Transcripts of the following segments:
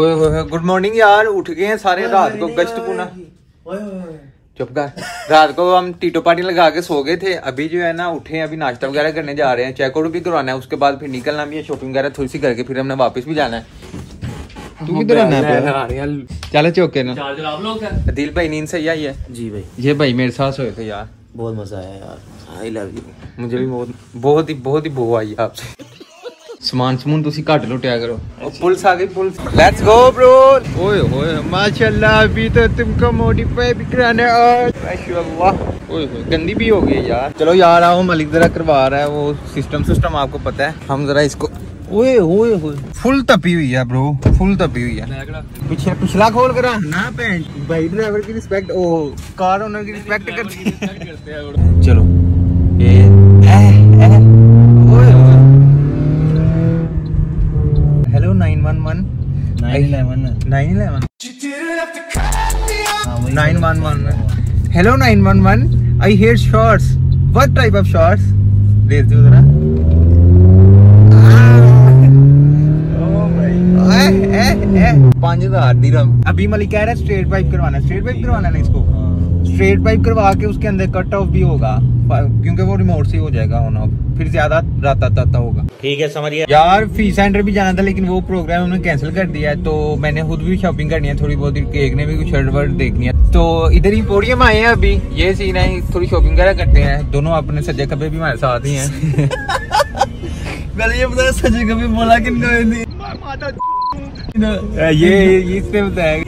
Good morning यार उठ गए हैं सारे रात को गश्त पुना। चुप कर रात को हम टीटो पार्टी लगा के सो गए थे अभी जो है ना उठे हैं अभी नाश्ता वगैरह करने जा रहे हैं चेकआउट भी करवाना है उसके बाद फिर निकलना भी है शॉपिंग वगैरह थोड़ी सी करके फिर हमने वापस भी जाना है। तू किधर आना है चलो चौके ना। दिल भाई नींद सही आई है? जी भाई। ये भाई मेरे साथ सोए थे यार। बहुत मज़ा आया यार। आई लव यू मुझे भी बहुत बहुत ही बहुत ही बो आई है आपसे। समान समून ਤੁਸੀਂ ਘੱਟ ਲੁੱਟਿਆ ਕਰੋ ਉਹ ਪੁਲਿਸ ਆ ਗਈ ਪੁਲਿਸ ਲੈਟਸ ਗੋ ओए ਓਏ ਹੋਏ ਮਾਸ਼ਾਅੱਲਾ तो तुमको मॉडिफाई भी कराने है माशाल्लाह। ओए होए गंदी भी हो गई यार। चलो यार आओ मलिक जरा करवा रहा है वो सिस्टम सिस्टम आपको पता है। हम जरा इसको ओए होए होए फुल तपी हुई है ब्रो फुल तपी हुई है। पीछे पिछला खोल करा। ना बहन भाई ड्राइवर की रिस्पेक्ट ओ कार ओनर की रिस्पेक्ट करते हैं। चलो। ये ए ए ओए। 911 911 hello 911 I hear shorts what type of shorts भेज दो जरा पाँच हज़ार दिरहम अभी मलिक कह रहा है स्ट्रेट पाइप करवाना स्ट्रेट पाइप करवाना है ना इसको? स्ट्रेट पाइप करवा के उसके अंदर कट ऑफ़ भी होगा। क्योंकि वो रिमोट से हो जाएगा ऑन ऑफ़ फिर ज़्यादा राता ताता होगा। ठीक है समझिए यार फ़ी सेंटर भी जाना था लेकिन वो प्रोग्राम हमने कैंसिल कर दिया है तो मैंने खुद भी शॉपिंग करनी है थोड़ी बहुत केक ने भी कुछ शर्ट वर्ट देखनी है। तो इधर ही पोडियम आए हैं अभी। ये सीन है थोड़ी शॉपिंग वगैरह करते हैं। दोनों अपने सज्जे कपे भी हमारे साथ ही हैं। पहले ये बता सच कभी बोला किन ये ये इस पे बताया।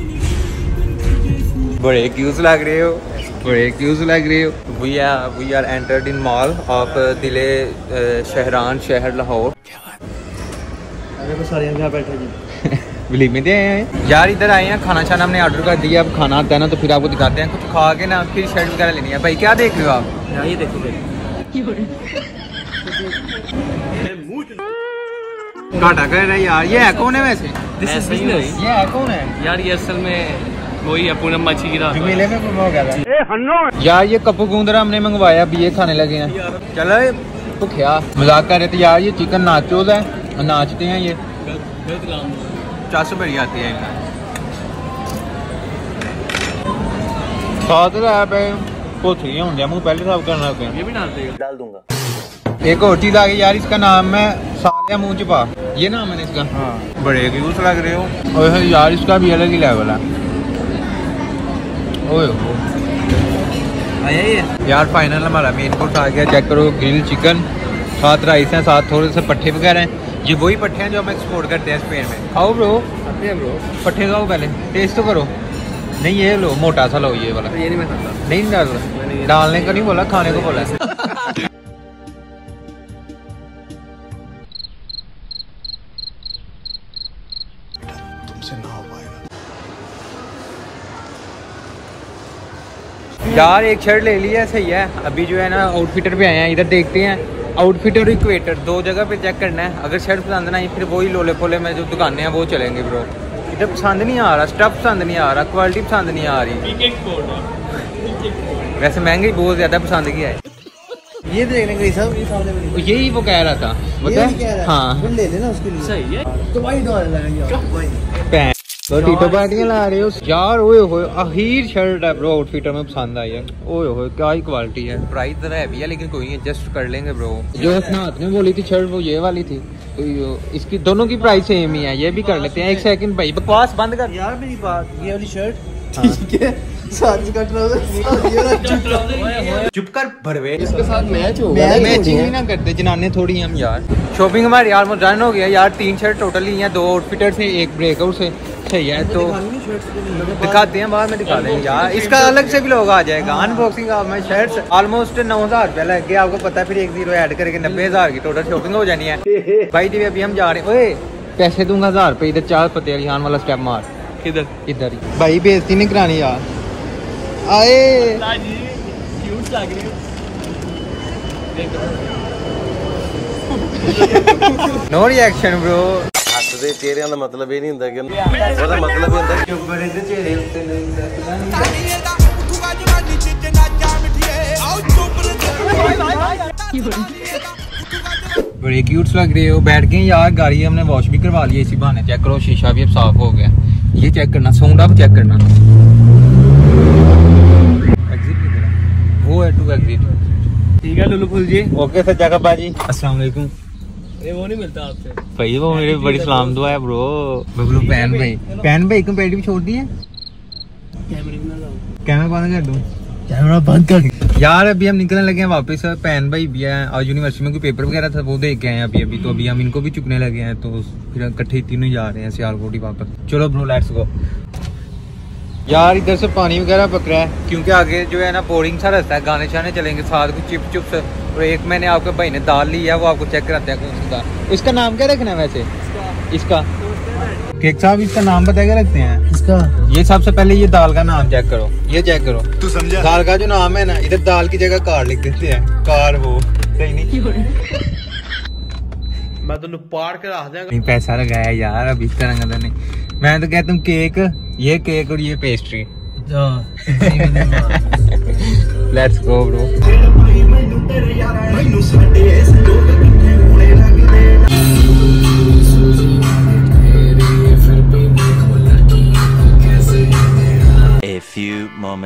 बड़े क्यूज लग रहे हो। बड़े क्यूज लग रहे हो we are we are entered in mall of दिले शहरान शहर लाहौर अरे सारे यहाँ बैठे जी। बिलीव में दे आए हैं। यार इधर आए हैं खाना शाना हमने ऑर्डर कर दिया अब खाना आता है ना तो फिर आपको दिखाते हैं। कुछ खा के ना फिर शर्ट वगैरह लेनी है। भाई क्या देख रहे हो आप? ये देखो देखो। घाटा कर रहे हैं यार। ये है कौन है वैसे? दिस इज़ बिज़नेस ये है कौन है? यार ये असल में वही है पूनम मच्छी की रात मेले में गुम गया था यार ये कपू गुंदरा हमने मंगवाया अभी ये खाने लगे हैं। चलो भुखिया। मज़ाक कर रहे थे यार ये चिकन नाचोज है नाचते हैं ये। चार सौ बड़ी आती है साथ रहा पे होंगे मुँह पहले साफ़ करना ये भी डाल देगा। डाल दूँगा। एक और चीज़ आ गई यार इसका नाम है सालिया मुँह चिपा ये नाम है इसका? हाँ। बड़े लग रहे हो। और यार इसका भी अलग ही लेवल हो। आया ये? यार फाइनल हमारा मेन कोर्स आ गया चेक करो ग्रिल चिकन साथ राइस हैं साथ थोड़े से पट्ठे वगैरह हैं। ये वही पट्ठे हैं जो हम एक्सपोर्ट करते हैं स्पेन में। खाओ ब्रो हैं ब्रो पट्ठे खाओ पहले टेस्ट तो करो। नहीं ये लो मोटा सा लो ये वाला। ये नहीं मैं खाता। नहीं डाल डालने को नहीं बोला खाने को बोला। यार एक शर्ट ले लिया सही है। अभी जो है ना आउटफिटर पे आए हैं इधर देखते हैं। आउटफिटर और इक्वेटर दो जगह पे चेक करना है। अगर शर्ट पसंद ना आई फिर वही लोले फोले में जो दुकानें हैं वो चलेंगे ब्रो इधर पसंद नहीं आ रहा स्टफ़ पसंद नहीं आ रहा क्वालिटी पसंद नहीं आ रही। वैसे महँगी बहुत ज़्यादा पसंद की है। ये देखने गई सब ये सामने तो यही वो कह रहा था हाँ? ले लेना उसके लिए। सही है। तो वही डॉलर लगेगा तो टीटो पार्टियाँ ला रहे हो? यार ओए होए अहीर शर्ट है ब्रो आउटफिटर में पसंद आई है। ओए होए क्या ही क्वालिटी है। प्राइस जरा हैवी है लेकिन कोई एडजस्ट कर लेंगे ब्रो जो बोली थी शर्ट वो ये वाली थी। तो इसकी दोनों की प्राइस सेम ही है ये भी कर लेते हैं। एक सेकंड भाई बकवास बंद कर। यार मेरी बात ये वाली शर्ट हाँ। ठीक है? साथ का ट्राउज़र ये वाला चुप कर भड़वे इसके साथ मैच हो मैच हो मैचिंग। भी ना करते जनाने थोड़ी हम यार। शॉपिंग हमारी यार डन हो गया यार। तीन शर्ट टोटल ही हैं दो आउटफिटर से एक ब्रेकआउट से सही है। तो दिखाते हैं बाद में दिखा देंगे यार। इसका अलग से भी लोग आ जाएगा। Unboxing of my shirts almost नौ हज़ार रुपया लग गया। आपको पता है फिर एक ज़ीरो ऐड करके नब्बे हज़ार की टोटल शॉपिंग हो जानी है। भाई जी अभी हम जा रहे हैं। ओए पैसे दूँगा हज़ार रुपये। इधर चार पते अली खान वाला स्टेप मार। किधर? इधर ही। भाई बेइज्जती नहीं करानी यार। आए। जी क्यूट लग रही हो नो रिएक्शन ब्रो ਹੱਸਦੇ ਚਿਹਰਿਆਂ ਦਾ ਮਤਲਬ ਇਹ ਨਹੀਂ ਹੁੰਦਾ ਕਿ ਉਹਦਾ ਮਤਲਬ ਇਹ ਹੁੰਦਾ ਕਿ ਬੜੇ ਦੇ ਚਿਹਰੇ ਉੱਤੇ ਨਹੀਂ ਤਾਲੀਏ ਦਾ ਉੱਠੂਗਾ ਜਵਾਨੀ ਚ ਜਨਾਜਾ ਮਿਠੀਏ ਆਓ ਚੁੱਪ ਰੇ बड़े क्यूट्स लग रहे हो बैठ गए यार गाड़ी हमने वॉश भी करवा लिया इसी बहाने चेक करो शीशा भी अब साफ हो गया ये चेक करना साउंड अब चेक करना वो है टू एग्जिट ठीक है लुलू फुल जी। ओके सर जगह बाजी अस्सलाम वालेकुम। ये वो नहीं मिलता आपसे। भाई वो मेरे बड़ी सलाम दुआ है ब्रो बबलू पैन भाई। पैन भाई कंपेटिव छोड़ में ना कैमरा बंद कर दूँ। कैमरा बंद कर यार अभी हम निकलने लगे हैं वापस पैन भाई भी है। और यूनिवर्सिटी में कोई पेपर वगैरह था वो देख के आए हैं अभी अभी तो अभी हम इनको भी चुकने लगे हैं तो फिर इकट्ठे तीनों जा रहे हैं सियालकोट ही वापस। चलो ब्रो लेट्स गो यार इधर से पानी वगैरह पक रहा है। क्योंकि आगे जो है ना बोरिंग सा रास्ता है गाने शाने चलेंगे साथ कुछ चिप चुप्स। और एक मैंने आपके भाई ने दाल ली है वो आपको चेक कराते हैं कौन सी दाल। इसका नाम क्या रखना है वैसे? इसका। केक साहब इसका नाम बता के रखते हैं? इसका। ये सबसे पहले ये दाल का नाम चेक करो। ये चेक करो। तू समझा। दाल का जो नाम है ना इधर दाल की जगह कार लिख देते हैं। कार वो सही नहीं? मैं तो पाड़ के रख देगा पैसा लगाया यार अब इस तरह का तो नहीं। मैं तो कहता हूँ केक ये केक और ये pastry let's go bro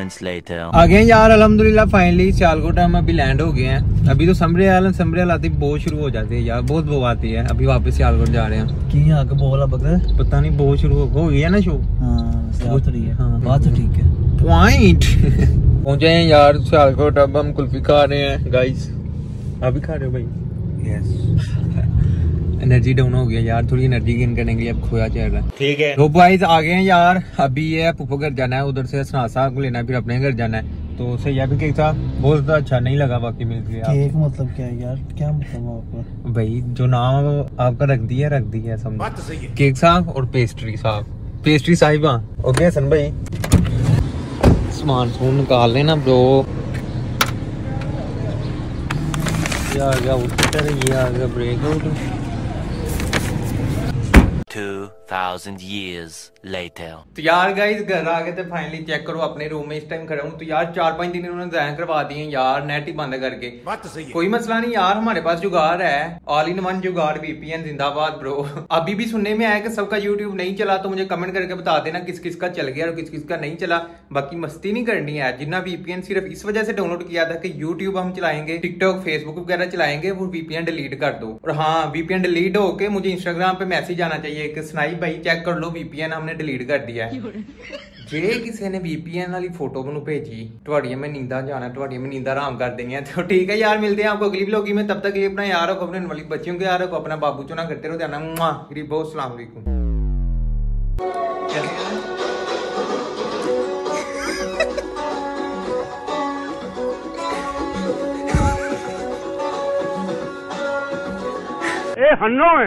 moments later. आ गए हैं यार अल्हम्दुलिल्लाह फाइनली सियालकोट हम अभी लैंड हो गए हैं। अभी तो समरे आलम समरे आती बहुत शुरू हो जाती है यार बहुत बो आती है। अभी वापस सियालकोट जा रहे हैं। की यहाँ का बोला बकर पता नहीं बहुत शुरू हो हो गया ना शो हाँ तो नहीं है। हाँ। बात तो ठीक है। पॉइंट पहुँचे हैं यार सियालकोट अब हम कुल्फी खा रहे हैं गाइस अभी खा रहे हो भाई? यस एनर्जी डाउन हो गया यार थोड़ी एनर्जी गेन करने के लिए अब खोया चल रहा है। ठीक है। तो गाइस आ गए हैं यार अभी ये पुप्पो घर जाना है उधर से सना साहब को लेना है फिर अपने घर जाना है। तो सही है अभी केक साहब बहुत ज़्यादा अच्छा नहीं लगा बाकी मिल गया केक मतलब क्या है यार? क्या मतलब आपका? भाई जो नाम आपका रख दिया रख दिया समझ तो सही है। केक साहब और पेस्ट्री साहब पेस्ट्री साहिबा। ओके सन भाई। सामान समून निकाल लेना ब्रो ये आ गया उतर ये आ गया break out two, 2000 years later. तो यार गाइस घर आ गए थे फाइनली चेक करो अपने रूम में इस टाइम खड़ा हूँ तो यार चार पाँच दिन इन्होंने डिज़ाइन करवा दिए यार नेट ही बंद करके। बात तो सही है। कोई मसला नहीं यार हमारे पास जुगाड़ है। ऑल इन वन जुगाड़ वीपीएन जिंदाबाद ब्रो अभी भी सुनने में आया कि सबका यूट्यूब नहीं चला तो मुझे कमेंट करके बता देना किस किस का चल गया और किस किस का नहीं चला। बाकी मस्ती नहीं करनी है। जितना वीपीएन सिर्फ़ इस वजह से डाउनलोड किया था कि यूट्यूब हम चलाएँगे टिकटॉक फेसबुक वगैरह चलाएँगे वो वीपीएन डिलीट कर दो। और हाँ वीपीएन डिलीट होके मुझे इंस्टाग्राम पे मैसेज आना चाहिए कि सुनाई भाई चेक कर लो वीपीएन हमने डिलीट कर दिया है ਜੇ ਕਿਸੇ ਨੇ VPN ਵਾਲੀ ਫੋਟੋ ਮੈਨੂੰ ਭੇਜੀ ਤੁਹਾਡੀਆਂ ਮੈਂ ਨੀਂਦਾਂ ਜਾਣਾ ਤੁਹਾਡੀਆਂ मैं नींदा आराम कर देनी है तो ठीक है यार मिलते हैं आपको अगली व्लॉगी में तब तक ये अपना यार रखो अपने वाली बच्चियों के यार रखो अपना बाबू चुना करते रहो ध्यान मुआ गरीबो अस्सलाम वालेकुम ए हन्नो है